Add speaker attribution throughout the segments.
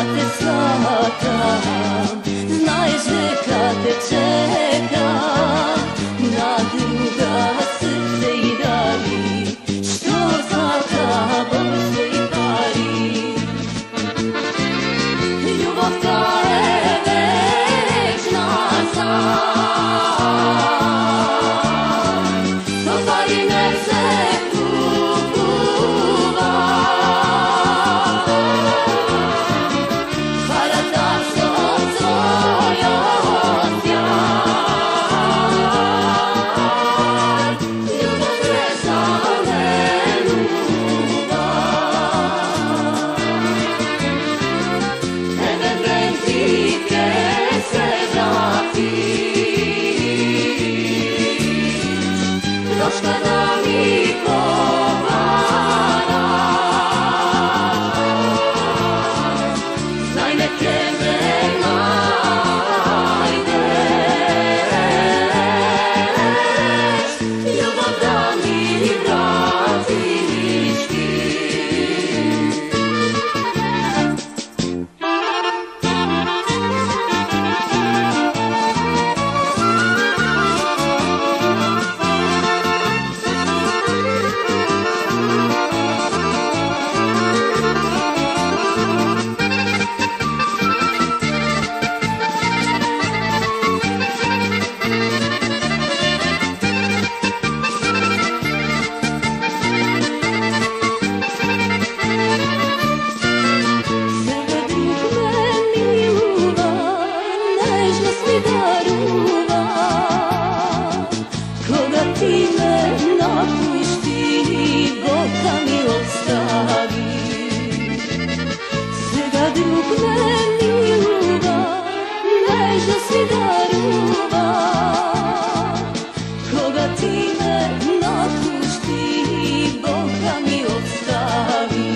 Speaker 1: Катиться там, знаєш, де катиться. los católicos. neka mi ostavi Svega drug meni luba, leža svi daruva Koga ti me napušti, Boga mi ostavi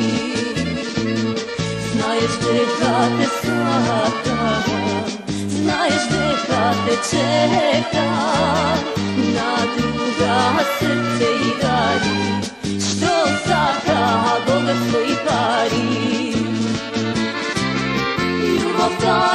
Speaker 1: Znaješ neka te satavam, znaješ neka te čekam song.